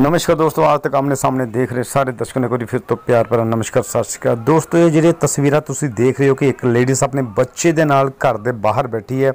ਨਮਸਕਾਰ ਦੋਸਤੋ ਆਜ ਤੱਕ ਆਮਨੇ ਸਾਹਮਣੇ ਦੇਖ ਰਹੇ ਸਾਰੇ ਦਰਸ਼ਕਾਂ ਨੂੰ ਫਿਰ ਤੋਂ ਪਿਆਰ ਭਰਾ ਨਮਸਕਾਰ, ਸਤਿ ਸ਼੍ਰੀ ਅਕਾਲ। ਦੋਸਤੋ, ਇਹ ਜਿਹੜੇ ਤਸਵੀਰਾਂ ਤੁਸੀਂ ਦੇਖ ਰਹੇ ਹੋ ਕਿ ਇੱਕ ਲੇਡੀਜ਼ ਆਪਣੇ ਬੱਚੇ ਦੇ ਨਾਲ ਘਰ ਦੇ ਬਾਹਰ ਬੈਠੀ ਹੈ।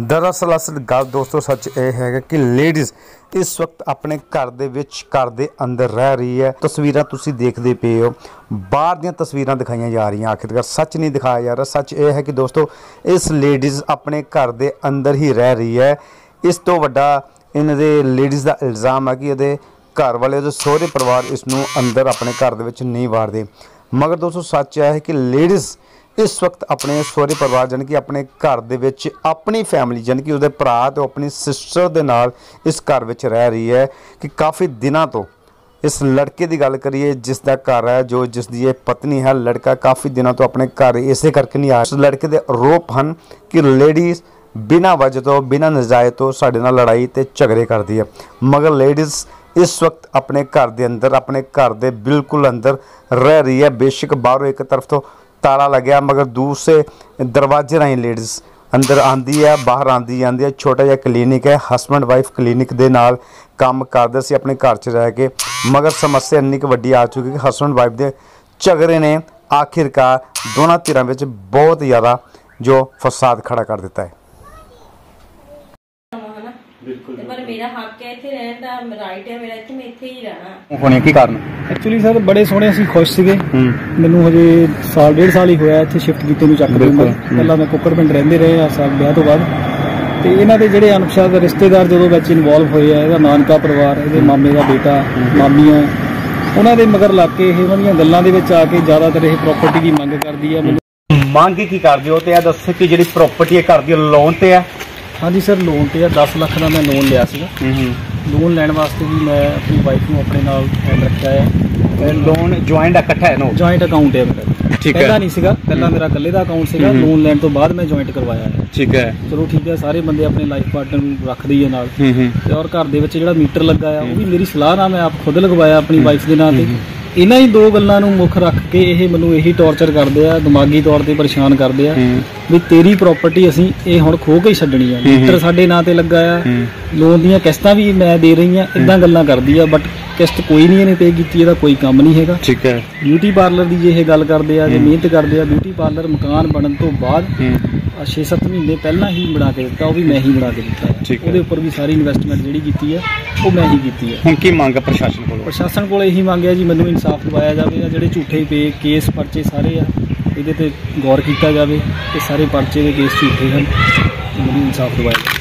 ਦਰਅਸਲ, ਅਸਲ ਗੱਲ ਦੋਸਤੋ ਸੱਚ ਇਹ ਹੈਗਾ ਕਿ ਲੇਡੀਜ਼ ਇਸ ਵਕਤ ਆਪਣੇ ਘਰ ਦੇ ਵਿੱਚ, ਘਰ ਦੇ ਅੰਦਰ ਰਹਿ ਰਹੀ ਹੈ। ਤਸਵੀਰਾਂ ਤੁਸੀਂ ਦੇਖਦੇ ਪਏ ਹੋ। ਬਾਹਰ ਦੀਆਂ ਤਸਵੀਰਾਂ ਦਿਖਾਈਆਂ ਜਾ ਰਹੀਆਂ, ਆਖਿਰਕਾਰ ਸੱਚ ਨਹੀਂ ਦਿਖਾਇਆ ਜਾ ਰਿਹਾ। ਸੱਚ ਇਹ ਹੈ ਕਿ ਦੋਸਤੋ, ਇਸ ਲੇਡੀਜ਼ ਆਪਣੇ ਘਰ ਦੇ ਅੰਦਰ ਹੀ ਰਹਿ ਰਹੀ ਹੈ। ਇਸ ਤੋਂ ਵੱਡਾ ਇਹਨਾਂ ਦੇ ਲੇਡੀਜ਼ ਦਾ ਇਲਜ਼ਾਮ ਹੈ ਕਿ ਇਹਦੇ ਘਰ ਵਾਲੇ ਉਹਦੇ ਸਹੁਰੇ ਪਰਿਵਾਰ ਇਸ ਨੂੰ ਅੰਦਰ ਆਪਣੇ ਘਰ ਦੇ ਵਿੱਚ ਨਹੀਂ ਵਾੜਦੇ ਮਗਰ ਦੋਸਤੋ, ਸੱਚ ਇਹ ਹੈ ਕਿ ਲੇਡੀਜ਼ ਇਸ ਵਕਤ ਆਪਣੇ ਸਹੁਰੇ ਪਰਿਵਾਰ ਜਾਨ ਕਿ ਆਪਣੇ ਘਰ ਦੇ ਵਿੱਚ ਆਪਣੀ ਫੈਮਿਲੀ ਜਾਨ ਕਿ ਉਹਦੇ ਭਰਾ ਤੇ ਆਪਣੀ ਸਿਸਟਰ ਦੇ ਨਾਲ ਇਸ ਘਰ ਵਿੱਚ ਰਹਿ ਰਹੀ ਹੈ ਕਿ ਕਾਫੀ ਦਿਨਾਂ ਤੋਂ ਇਸ ਲੜਕੇ ਦੀ ਗੱਲ ਕਰੀਏ, ਜਿਸ ਦਾ ਘਰ ਹੈ, ਜੋ ਜਿਸ ਦੀ ਇਹ ਪਤਨੀ ਹੈ, ਲੜਕਾ ਕਾਫੀ ਦਿਨਾਂ ਤੋਂ ਆਪਣੇ ਘਰ ਇਸੇ ਕਰਕੇ ਨਹੀਂ ਆਇਆ ਉਸ ਲੜਕੇ ਦੇ ਆਰੋਪ ਹਨ ਕਿ ਲੇਡੀਜ਼ ਬਿਨਾਂ ਵਜ੍ਹਾ ਤੋਂ, ਬਿਨਾਂ ਨਜਾਇਜ਼ ਤੋਂ ਸਾਡੇ ਨਾਲ ਲੜਾਈ ਤੇ ਝਗੜੇ ਕਰਦੀ ਹੈ। ਮਗਰ ਲੇਡੀਜ਼ ਇਸ ਵਕਤ ਆਪਣੇ ਘਰ ਦੇ ਅੰਦਰ, ਆਪਣੇ ਘਰ ਦੇ ਬਿਲਕੁਲ ਅੰਦਰ ਰਹਿ ਰਹੀ ਹੈ। ਬੇਸ਼ੱਕ ਬਾਹਰੋਂ ਇੱਕ ਤਰਫ ਤੋਂ ਤਾਲਾ ਲੱਗਿਆ, ਮਗਰ ਦੂਸਰੇ ਦਰਵਾਜ਼ੇ ਰਾਹੀਂ ਲੇਡੀਜ਼ ਅੰਦਰ ਆਂਦੀ ਹੈ, ਬਾਹਰ ਆਂਦੀ ਜਾਂਦੀ ਹੈ। ਛੋਟਾ ਜਿਹਾ ਕਲੀਨਿਕ ਹੈ ਹਸਬੰਡ ਵਾਈਫ ਕਲੀਨਿਕ ਦੇ ਨਾਲ ਕੰਮ ਕਰਦੇ ਸੀ, ਆਪਣੇ ਘਰ 'ਚ ਰਹਿ ਕੇ। ਮਗਰ ਸਮੱਸਿਆ ਇੰਨੀ ਕੁ ਵੱਡੀ ਆ ਚੁੱਕੀ ਕਿ ਹਸਬੰਡ ਵਾਈਫ ਦੇ ਝਗੜੇ ਨੇ ਆਖਿਰਕਾਰ ਦੋਨਾਂ ਧਿਰਾਂ ਵਿੱਚ ਬਹੁਤ ਜ਼ਿਆਦਾ ਜੋ ਫਸਾਦ ਖੜਾ ਕਰ ਦਿੱਤਾ ਹੈ। ਤੇ ਪਰ ਮੇਰਾ ਹੱਕ ਹੈ ਇੱਥੇ ਰਹਿਣ ਦਾ ਰਾਈਟ ਹੈ ਮੇਰਾ ਇੱਥੇ ਮੈਂ ਇੱਥੇ ਹੀ ਰਹਿਣਾ। ਹੋਣੇ ਕੀ ਕਾਰਨ? ਐਕਚੁਅਲੀ ਸਰ ਬੜੇ ਸੋਹਣੇ ਅਸੀਂ ਖੁਸ਼ ਸੀਗੇ। ਮੈਨੂੰ ਹਜੇ ਸਾਲ ਡੇਢ ਸਾਲ ਹੀ ਹੋਇਆ ਇੱਥੇ ਸ਼ਿਫਟ ਕੀਤੇ ਨੂੰ ਚੱਕ ਦੇ ਬਿਲਕੁਲ। ਪਹਿਲਾਂ ਮੈਂ ਕੁੱਕਰ ਪਿੰਡ ਰਹਿੰਦੇ ਰਹੇ ਆ ਸਾਲ ਵਿਆਹ ਤੋਂ ਬਾਅਦ। ਤੇ ਇਹਨਾਂ ਦੇ ਜਿਹੜੇ ਅਨੁਸ਼ਾਦ ਰਿਸ਼ਤੇਦਾਰ ਜਦੋਂ ਵਿੱਚ ਇਨਵੋਲਵ ਹੋਏ ਆ ਇਹਦਾ ਨਾਨਕਾ ਪਰਿਵਾਰ ਇਹਦੇ ਮਾਮੇ ਦਾ ਬੇਟਾ ਮਾਮੀਆਂ ਉਹਨਾਂ ਦੇ ਮਗਰ ਲੱਗ ਕੇ ਇਹ ਉਹਨਾਂ ਦੀਆਂ ਗੱਲਾਂ ਦੇ ਵਿੱਚ ਆ ਕੇ ਜ਼ਿਆਦਾਤਰ ਇਹ ਪ੍ਰਾਪਰਟੀ ਦੀ ਮੰਗ ਕਰਦੀ ਆ। ਮੈਨੂੰ ਮੰਗ ਕੀ ਕਰਦੇ ਹੋ ਤੇ ਇਹ ਦੱਸੋ ਕਿ ਜਿਹੜੀ ਪ੍ਰਾਪਰਟੀ ਹੈ ਘਰ ਦੀ ਲੋਨ ਤੇ ਹੈ ਹਾਂਜੀ ਸਰ ਲੋਨ ਤੇ ਆ 10 ਲੱਖ ਦਾ ਮੈਂ ਲੋਨ ਲਿਆ ਸੀਗਾ। ਹੂੰ ਹੂੰ। ਲੋਨ ਲੈਣ ਵਾਸਤੇ ਵੀ ਮੈਂ ਆਪਣੀ ਵਾਈਫ ਨੂੰ ਆਪਣੇ ਨਾਲ ਐਡ ਰੱਖਿਆ ਹੈ ਲੋਨ ਜੁਆਇੰਟ ਇਕੱਠਾ ਹੈ ਨੋ ਜੁਆਇੰਟ ਅਕਾਊਂਟ ਹੈ ਮੇਰਾ। ਠੀਕ ਹੈ। ਪਹਿਲਾਂ ਨਹੀਂ ਸੀਗਾ ਪਹਿਲਾਂ ਮੇਰਾ ਇਕੱਲੇ ਦਾ ਅਕਾਊਂਟ ਸੀਗਾ। ਲੋਨ ਲੈਣ ਤੋਂ ਬਾਅਦ ਮੈਂ ਜੁਆਇੰਟ ਕਰਵਾਇਆ ਹੈ ਠੀਕ ਹੈ। ਚਲੋ ਠੀਕ ਹੈ ਸਾਰੇ ਬੰਦੇ ਆਪਣੇ ਲਾਈਫ ਪਾਰਟਨਰ ਨੂੰ ਰੱਖਦੇ ਹੀ ਆ ਨਾਲ। ਹੂੰ ਹੂੰ। ਤੇ ਔਰ ਘਰ ਦੇ ਵਿੱਚ ਜਿਹੜਾ ਮੀਟਰ ਲੱਗਾ ਆ ਉਹ ਵੀ ਮੇਰੀ ਸਲਾਹ ਨਾਲ ਮੈਂ ਆਪ ਖੁਦ ਲਗਵਾਇਆ ਆਪਣੀ ਵਾਈਫ ਦੇ ਨਾਂ ਤੇ। ਇਹਨਾਂ ਹੀ ਦੋ ਗੱਲਾਂ ਨੂੰ ਮੁੱਖ ਰੱਖ ਕੇ ਇਹ ਮੈਨੂੰ ਇਹੀ ਟੌਰਚਰ ਕਰਦੇ ਆ ਦਿਮਾਗੀ ਤੌਰ ਤੇ ਪਰੇਸ਼ਾਨ ਕਰਦੇ ਆ ਵੀ ਤੇਰੀ ਪ੍ਰਾਪਰਟੀ ਅਸੀਂ ਇਹ ਹੁਣ ਖੋ ਕੇ ਹੀ ਛੱਡਣੀ ਆ। ਮੀਟਰ ਸਾਡੇ ਨਾਂ ਤੇ ਲੱਗਾ ਆ। ਲੋਨ ਦੀਆਂ ਕਿਸ਼ਤਾਂ ਵੀ ਮੈਂ ਦੇ ਰਹੀ ਆ ਇਦਾਂ ਗੱਲਾਂ ਕਰਦੀ ਆ ਬਟ ਕਿਸ਼ਤ ਕੋਈ ਨਹੀਂ ਇਹਨੇ ਪੇ ਕੀਤੀ ਇਹਦਾ ਕੋਈ ਕੰਮ ਨਹੀਂ ਹੈਗਾ। ਠੀਕ ਹੈ। ਬਿਊਟੀ ਪਾਰਲਰ ਦੀ ਜੇ ਇਹ ਗੱਲ ਕਰਦੇ ਆ ਜੇ ਮਿਹਨਤ ਕਰਦੇ ਆ ਬਿਊਟੀ ਪਾਰਲਰ ਮਕਾਨ ਬਣਨ ਤੋਂ ਬਾਅਦ ਹੂੰ। 6-7 ਮਹੀਨੇ ਪਹਿਲਾਂ ਹੀ ਬਣਾ ਕੇ ਦਿੱਤਾ ਉਹ ਵੀ ਮੈਂ ਹੀ ਬਣਾ ਕੇ ਦਿੱਤਾ। ਉਹਦੇ ਉੱਪਰ ਵੀ ਸਾਰੀ ਇਨਵੈਸਟਮੈਂਟ ਜਿਹੜੀ ਕੀਤੀ ਹੈ ਉਹ ਮੈਂ ਹੀ ਕੀਤੀ ਹੈ ਹੁਣ ਕੀ ਮੰਗ ਹੈ ਪ੍ਰਸ਼ਾਸਨ ਕੋਲੋਂ? ਪ੍ਰਸ਼ਾਸਨ ਕੋਲ ਇਹੀ ਮੰਗਿਆ ਜੀ ਮੈਨੂੰ ਇਨਸਾਫ ਦਿਵਾਇਆ ਜਾਵੇ ਆ ਜਿਹੜੇ ਝੂਠੇ ਪੇ ਕੇਸ ਪਰਚੇ ਸਾਰੇ ਆ ਇਹਦੇ ਤੇ ਗੌਰ ਕੀਤਾ ਜਾਵੇ ਇਹ ਸਾਰੇ ਪਰਚੇ ਦੇ ਕੇਸ ਝੂਠੇ ਹਨ ਮੈਨੂੰ ਇਨਸਾਫ ਦਿਵਾਇਆ ਜਾਵੇ।